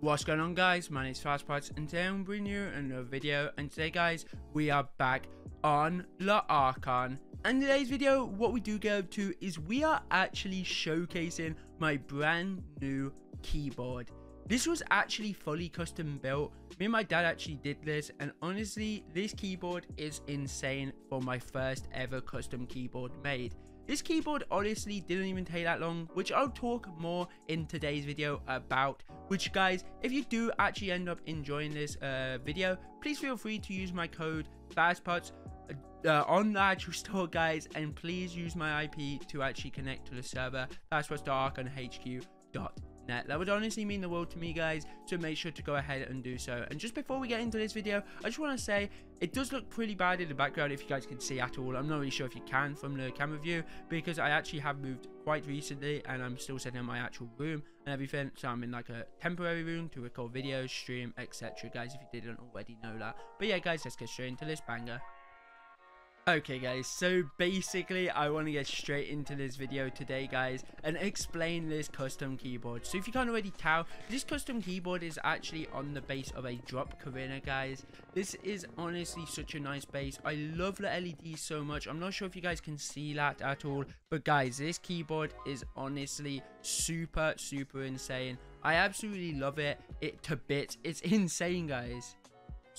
What's going on guys, my name is FastPots and today I'm bringing you another video and today guys we are back on La Archon and today's video what we do go to is we are actually showcasing my brand new keyboard. This was actually fully custom built, me and my dad actually did this and honestly this keyboard is insane for my first ever custom keyboard made. This keyboard honestly didn't even take that long, which I'll talk more in today's video about, which guys, if you do actually end up enjoying this uh, video, please feel free to use my code FastPots uh, on the actual store guys and please use my IP to actually connect to the server fastpots.archonhq.com net. That would honestly mean the world to me, guys, so make sure to go ahead and do so. And just before we get into this video, I just want to say, it does look pretty bad in the background if you guys can see at all. I'm not really sure if you can from the camera view, because I actually have moved quite recently, and I'm still sitting in my actual room and everything, so I'm in like a temporary room to record videos, stream, etc. Guys, if you didn't already know that. But yeah, guys, let's get straight into this banger. Okay guys, so basically I want to get straight into this video today guys and explain this custom keyboard. So if you can't already tell, this custom keyboard is actually on the base of a drop Carina guys. This is honestly such a nice base. I love the LED so much. I'm not sure if you guys can see that at all, but guys, this keyboard is honestly super super insane. I absolutely love it, it to bits. It's insane guys.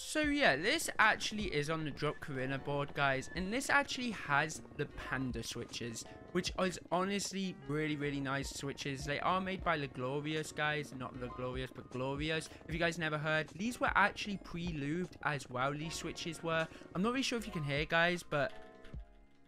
So yeah, this actually is on the Drop Carina board, guys, and this actually has the Panda switches, which is honestly really, really nice switches. They are made by the Glorious, guys, not the Glorious, but Glorious. If you guys never heard, these were actually pre-lubed as well, these switches were. I'm not really sure if you can hear, guys, but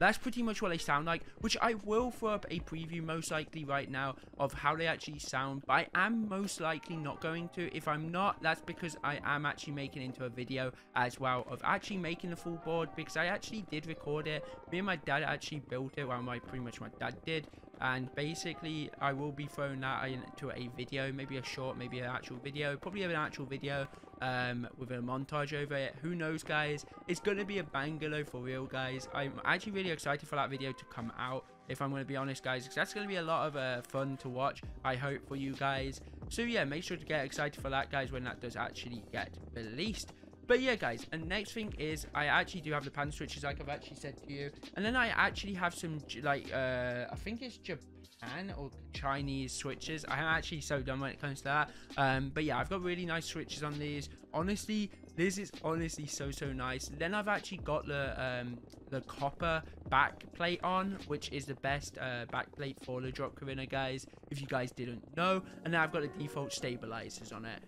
that's pretty much what they sound like, which I will throw up a preview most likely right now of how they actually sound, but I am most likely not going to. If I'm not, that's because I am actually making into a video as well of actually making the full board because I actually did record it. Me and my dad actually built it, well, my pretty much my dad did, and basically I will be throwing that into a video, maybe a short, maybe an actual video, probably an actual video um, with a montage over it. Who knows, guys? It's going to be a banger for real, guys. I'm actually really excited for that video to come out, if I'm going to be honest, guys, because that's going to be a lot of uh, fun to watch, I hope, for you guys. So, yeah, make sure to get excited for that, guys, when that does actually get released. But yeah, guys, and next thing is I actually do have the pan switches, like I've actually said to you. And then I actually have some, like, uh, I think it's Japan or Chinese switches. I am actually so done when it comes to that. Um, but yeah, I've got really nice switches on these. Honestly, this is honestly so, so nice. Then I've actually got the, um, the copper back plate on, which is the best uh, back plate for the Drop Carina, guys, if you guys didn't know. And then I've got the default stabilizers on it.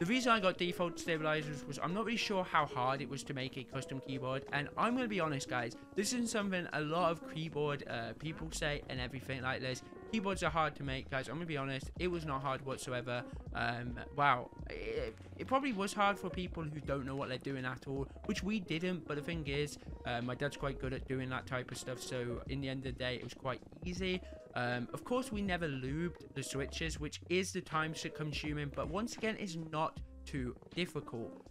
The reason I got default stabilizers was I'm not really sure how hard it was to make a custom keyboard. And I'm going to be honest, guys. This isn't something a lot of keyboard uh, people say and everything like this. Keyboards are hard to make, guys. I'm going to be honest. It was not hard whatsoever. Um, wow. It, it, probably was hard for people who don't know what they're doing at all, which we didn't. But the thing is, uh, my dad's quite good at doing that type of stuff. So in the end of the day, it was quite easy. Um, of course, we never lubed the switches, which is the time consuming. But once again, it's not too difficult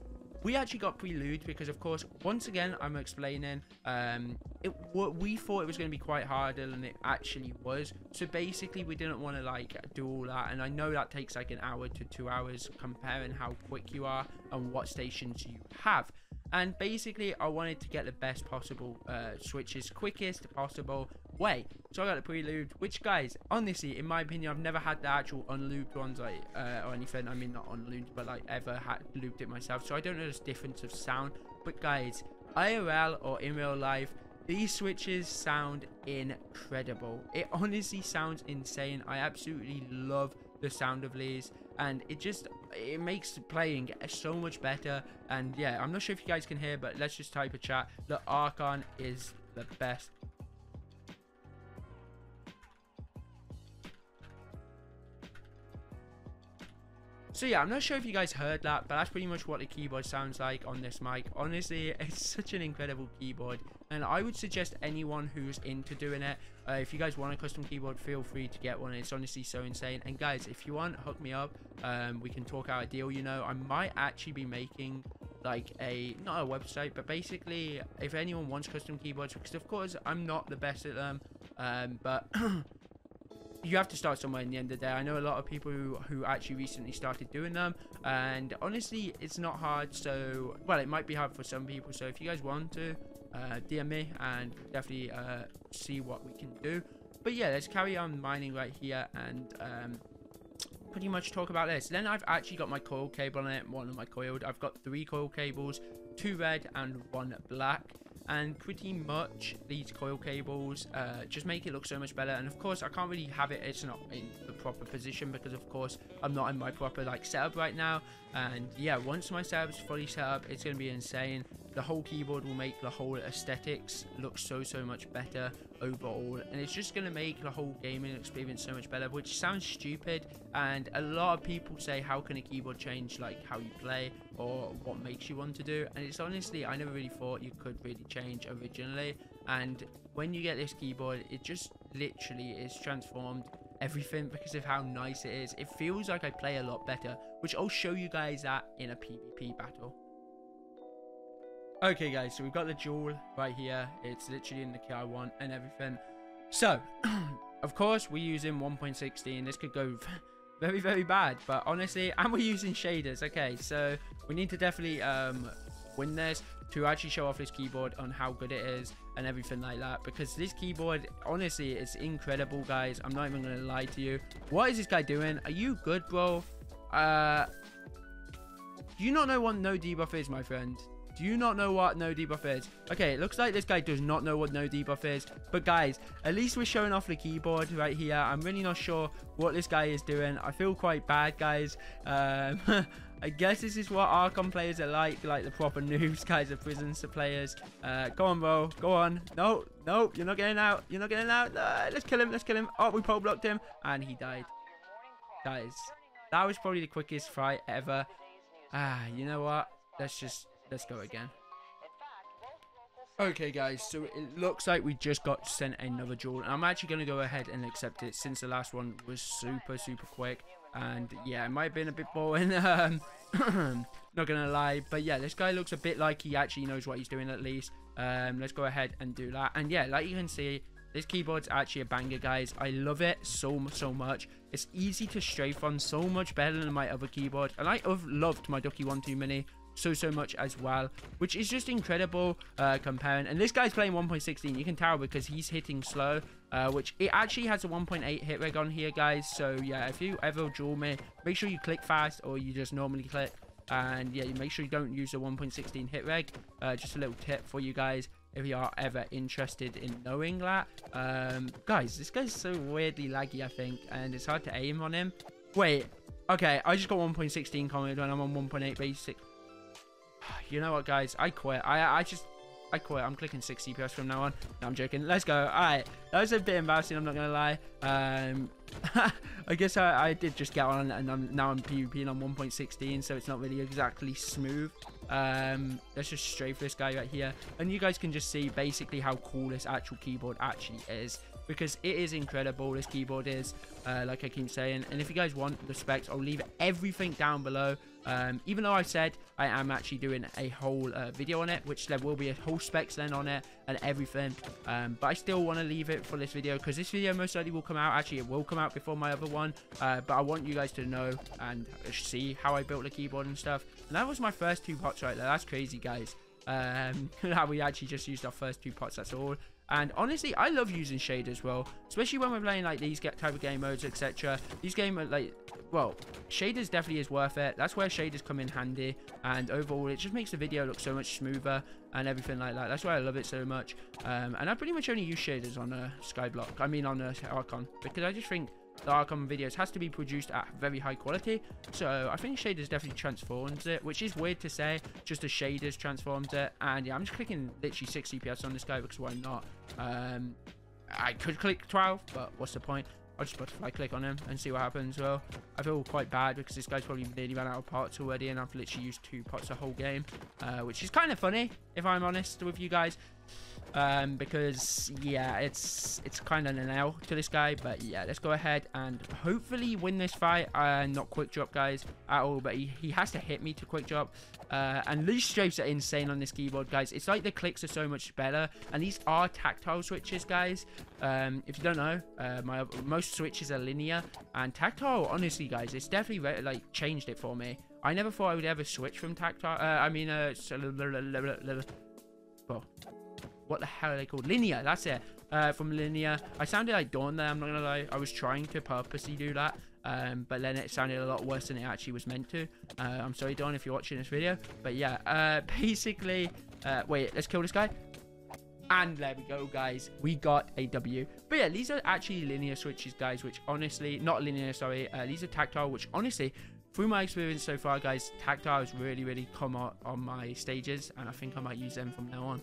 we actually got prelubed because of course once again i'm explaining um it what we thought it was going to be quite harder than it actually was so basically we didn't want to like do all that and i know that takes like an hour to two hours comparing how quick you are and what stations you have and basically I wanted to get the best possible uh, switches quickest possible way. So I got the prelubed which guys honestly in my opinion I've never had the actual unlubed ones like uh, or anything. I mean not unlubed but like ever had lubed it myself. So I don't know the difference of sound. But guys IRL or in real life these switches sound incredible. It honestly sounds insane. I absolutely love the sound of these and it just it makes playing so much better. And yeah i'm not sure if you guys can hear but let's just type a chat. The archon is the best So yeah, I'm not sure if you guys heard that, but that's pretty much what the keyboard sounds like on this mic. Honestly, it's such an incredible keyboard, and I would suggest anyone who's into doing it, uh, if you guys want a custom keyboard, feel free to get one. It's honestly so insane. And guys, if you want, hook me up. Um, we can talk out a deal, you know. I might actually be making like a not a website but basically if anyone wants custom keyboards because of course i'm not the best at them um, but you have to start somewhere in the end of the day. I know a lot of people who, who actually recently started doing them, and honestly, it's not hard. So, well, it might be hard for some people. So, if you guys want to, uh, DM me and definitely uh, see what we can do. But yeah, let's carry on mining right here and um, pretty much talk about this. Then I've actually got my coil cable on it, one of my coiled. I've got three coil cables, two red and one black and pretty much these coil cables uh, just make it look so much better. And of course I can't really have it it's not in the proper position because of course I'm not in my proper like setup right now. And yeah once my setup is fully set up it's to be insane the whole keyboard will make the whole aesthetics look so so much better overall. And it's just going to make the whole gaming experience so much better which sounds stupid. And a lot of people say how can a keyboard change like how you play or what makes you want to do? And it's honestly i never really thought you could really change originally. And when you get this keyboard it just literally is transformed everything because of how nice it is. It feels like i play a lot better which i'll show you guys that in a pvp battle Okay, guys, so we've got the duel right here. It's literally in the key I want and everything. So, of course, we're using 1.16. This could go very, very bad. But honestly, and we're using shaders. Okay, so we need to definitely um, win this to actually show off this keyboard on how good it is and everything like that because this keyboard honestly is incredible guys i'm not even gonna lie to you what is this guy doing are you good bro uh do you not know what no debuff is my friend do you not know what no debuff is? Okay, it looks like this guy does not know what no debuff is. But guys, at least we're showing off the keyboard right here. I'm really not sure what this guy is doing. I feel quite bad, guys. Um, I guess this is what Archon players are like, like the proper noobs, guys, the prisons players. Uh, go on, bro. Go on. No, no, you're not getting out. You're not getting out. Uh, let's kill him. Let's kill him. Oh, we pole blocked him, and he died. Guys, that was probably the quickest fight ever. Ah, you know what? Let's just Let's go again. Okay, guys, so it looks like we just got sent another duel. And I'm actually going to go ahead and accept it since the last one was super, super quick. And yeah, it might have been a bit boring. Um, not going to lie. But yeah, this guy looks a bit like he actually knows what he's doing at least. Um, let's go ahead and do that. And yeah, like you can see, this keyboard's actually a banger, guys. I love it so, so much. It's easy to strafe on so much better than my other keyboard. And I have loved my Ducky 1 2 Mini so so much as well which is just incredible uh, comparing. And this guy's playing 1.16 you can tell because he's hitting slow uh, which it actually has a 1.8 hit reg on here guys. So yeah if you ever duel me make sure you click fast or you just normally click. And yeah you make sure you don't use a 1.16 hit reg uh, just a little tip for you guys if you are ever interested in knowing that. Um, guys this guy's so weirdly laggy i think and it's hard to aim on him. Wait okay i just got 1.16 comment and i'm on 1.8 basic you know what, guys? I quit. I I just I quit. I'm clicking 6 CPS from now on. No, I'm joking. Let's go. All right. That was a bit embarrassing. I'm not going to lie. Um, I guess I, I, did just get on and I'm, now I'm PvPing on 1.16, so it's not really exactly smooth. Um, let's just strafe this guy right here. And you guys can just see basically how cool this actual keyboard actually is because it is incredible. This keyboard is, uh, like I keep saying. And if you guys want the specs, I'll leave everything down below. Um, even though I said I am actually doing a whole uh, video on it, which there will be a whole specs then on it and everything. Um, but I still want to leave it for this video because this video most likely will come out. Actually, it will come out before my other one. Uh, but I want you guys to know and see how I built the keyboard and stuff. And that was my first two pots right there. That's crazy, guys. Um, we actually just used our first two pots, that's all. And honestly, I love using shaders well, especially when we're playing like these type of game modes, etc. These game uh, like, well, shaders definitely is worth it. That's where shaders come in handy. And overall, it just makes the video look so much smoother and everything like that. That's why I love it so much. Um, and I pretty much only use shaders on a Skyblock. I mean, on a Archon because I just think the Archon videos has to be produced at very high quality. So I think shaders definitely transforms it, which is weird to say, just as shaders transforms it. And yeah, I'm just clicking literally 6 CPS on this guy because why not? Um, I could click 12, but what's the point? I'll just butterfly click on him and see what happens. Well, I feel quite bad because this guy's probably nearly ran out of pots already and I've literally used two pots the whole game, uh, which is kind of funny, if I'm honest with you guys. Um, because yeah, it's it's kind of an L to this guy. But yeah, let's go ahead and hopefully win this fight. Uh, not quick drop, guys, at all. But he, he has to hit me to quick drop. Uh, and these strafes are insane on this keyboard, guys. It's like the clicks are so much better. And these are tactile switches, guys. Um, if you don't know, uh, my most switches are linear. And tactile, honestly, guys, it's definitely like changed it for me. I never thought I would ever switch from tactile. Uh, I mean, uh, well, what the hell are they called? Linear, that's it. Uh, from linear. I sounded like Dawn there, I'm not gonna lie. I was trying to purposely do that. Um, but then it sounded a lot worse than it actually was meant to. Uh, I'm sorry, Dawn, if you're watching this video. But yeah, uh, basically, uh, wait, let's kill this guy. And there we go, guys. We got a W. But yeah, these are actually linear switches, guys, which honestly, not linear, sorry. Uh, these are tactile, which honestly, through my experience so far, guys, tactile has really, really come out on my stages. And I think I might use them from now on.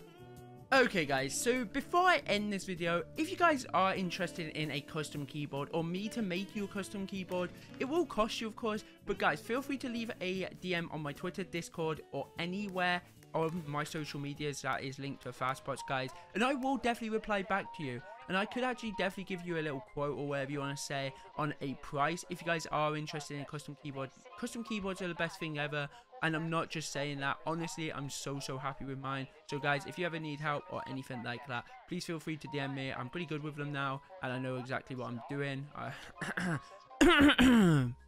Okay guys, so before I end this video, if you guys are interested in a custom keyboard or me to make you a custom keyboard, it will cost you of course, but guys feel free to leave a DM on my Twitter, Discord or anywhere on my social medias that is linked to FastPots guys and I will definitely reply back to you and I could actually definitely give you a little quote or whatever you want to say on a price if you guys are interested in a custom keyboard. Custom keyboards are the best thing ever and I'm not just saying that. Honestly, I'm so, so happy with mine. So guys, if you ever need help or anything like that, please feel free to DM me. I'm pretty good with them now and I know exactly what I'm doing.